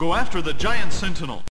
Go after the giant sentinel.